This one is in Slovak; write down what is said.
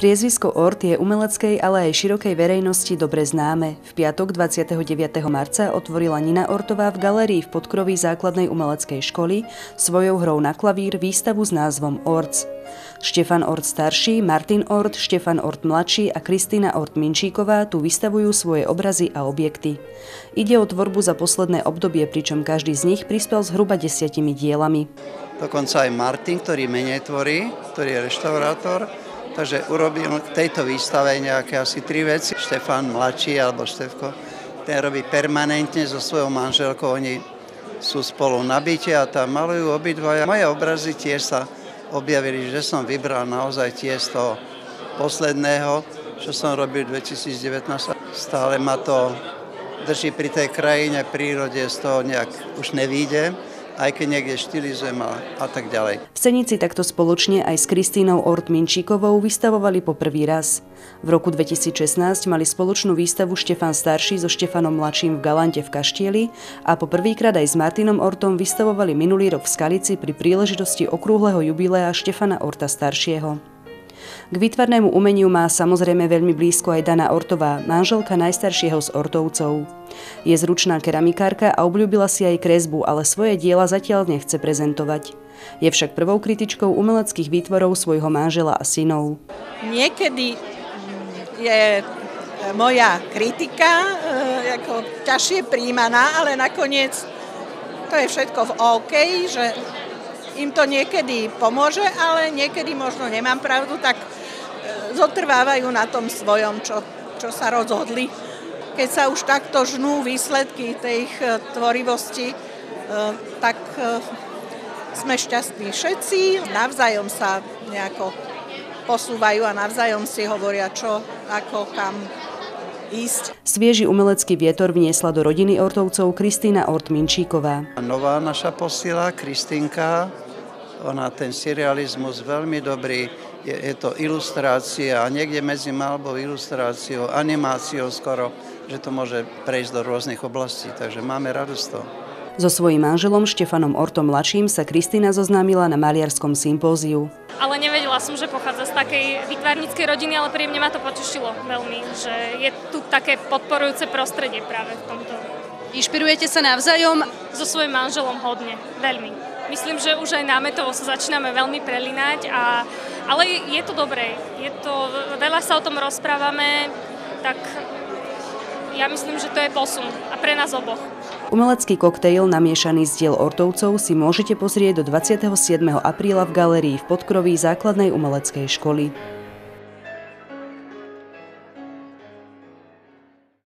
Priezvisko Ort je umeleckej, ale aj širokej verejnosti dobre známe. V piatok 29. marca otvorila Nina Ortová v galérii v podkroví základnej umeleckej školy svojou hrou na klavír výstavu s názvom Orts. Štefan Ort starší, Martin Ort, Štefan Ort mladší a Kristýna Ort Minčíková tu vystavujú svoje obrazy a objekty. Ide o tvorbu za posledné obdobie, pričom každý z nich prispel zhruba desiatimi dielami. Dokonca aj Martin, ktorý menej tvorí, ktorý je reštaurátor, Takže urobil k tejto výstave nejaké asi tri veci. Štefan mladší alebo Štefko, ten robí permanentne so svojou manželkou. Oni sú spolu na byte a tam malujú obidvaja. Moje obrazy tiež sa objavili, že som vybral naozaj tiež z toho posledného, čo som robil v 2019. Stále ma to drží pri tej krajine, prírode, z toho nejak už nevíde aj keď niekde štilizujem a, a tak ďalej. V Senici takto spoločne aj s Kristínou Ort Minčíkovou vystavovali po prvý raz. V roku 2016 mali spoločnú výstavu Štefan Starší so Štefanom Mladším v Galante v Kaštieli a po prvýkrát aj s Martinom Ortom vystavovali minulý rok v Skalici pri príležitosti okrúhleho jubilea Štefana Orta Staršieho. K výtvarnému umeniu má samozrejme veľmi blízko aj Dana Ortová, manželka najstaršieho z Ortovcov. Je zručná keramikárka a obľúbila si aj kresbu, ale svoje diela zatiaľ nechce prezentovať. Je však prvou kritičkou umeleckých výtvorov svojho manžela a synov. Niekedy je moja kritika e, ako ťažšie príjmaná, ale nakoniec to je všetko v OK, že im to niekedy pomôže, ale niekedy možno nemám pravdu, tak e, zotrvávajú na tom svojom, čo, čo sa rozhodli. Keď sa už takto žnú výsledky tej ich e, tvorivosti, e, tak sme šťastní všetci, navzájom sa nejako posúvajú a navzájom si hovoria, čo, ako, kam ísť. Svieži umelecký vietor vniesla do rodiny Ortovcov Kristýna Ort Minčíková. Nová naša posila, Kristýnka, ona ten surrealizmus veľmi dobrý, je, je to ilustrácia a niekde medzi malbou ilustráciou, animáciou skoro, že to môže prejsť do rôznych oblastí, takže máme radosť to. So svojím manželom Štefanom Ortom mladším sa Kristýna zoznámila na maliarskom sympóziu. Ale nevedela som, že pochádza z takej vytvarníckej rodiny, ale príjemne ma to potešilo veľmi, že je tu také podporujúce prostredie práve v tomto. Inšpirujete sa navzájom? So svojím manželom hodne, veľmi. Myslím, že už aj námetovo sa začíname veľmi prelinať, a, ale je to dobré. Je to, veľa sa o tom rozprávame, tak ja myslím, že to je posun a pre nás oboch. Umelecký koktejl namiešaný z diel Ortovcov si môžete pozrieť do 27. apríla v galerii v podkroví základnej umeleckej školy.